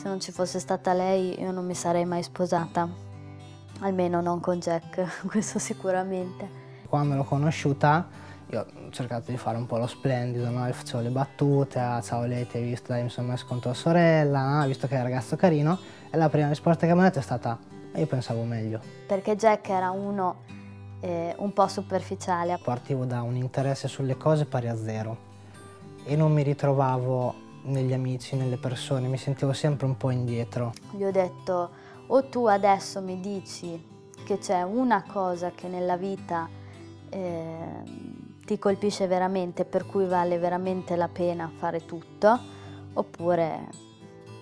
Se non ci fosse stata lei io non mi sarei mai sposata, almeno non con Jack, questo sicuramente. Quando l'ho conosciuta io ho cercato di fare un po' lo splendido, no? facevo le battute, ciao lei ti hai visto, dai mi sono messo con tua sorella, no? visto che è un ragazzo carino e la prima risposta che mi ha detto è stata io pensavo meglio. Perché Jack era uno eh, un po' superficiale. Partivo da un interesse sulle cose pari a zero e non mi ritrovavo negli amici, nelle persone, mi sentivo sempre un po' indietro. Gli ho detto o tu adesso mi dici che c'è una cosa che nella vita eh, ti colpisce veramente, per cui vale veramente la pena fare tutto, oppure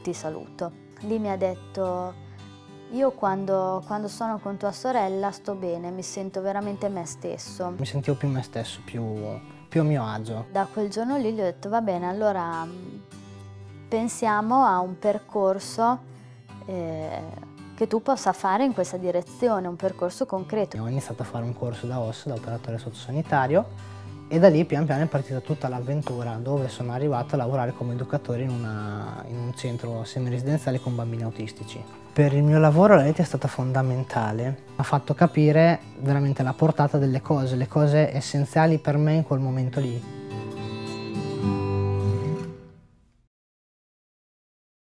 ti saluto. Lì mi ha detto io quando, quando, sono con tua sorella sto bene, mi sento veramente me stesso. Mi sentivo più me stesso, più, più a mio agio. Da quel giorno lì gli ho detto va bene, allora pensiamo a un percorso eh, che tu possa fare in questa direzione, un percorso concreto. Ho iniziato a fare un corso da OS, da operatore sottosanitario, e da lì pian piano è partita tutta l'avventura dove sono arrivato a lavorare come educatore in, una, in un centro semiresidenziale con bambini autistici. Per il mio lavoro la rete è stata fondamentale, ha fatto capire veramente la portata delle cose, le cose essenziali per me in quel momento lì.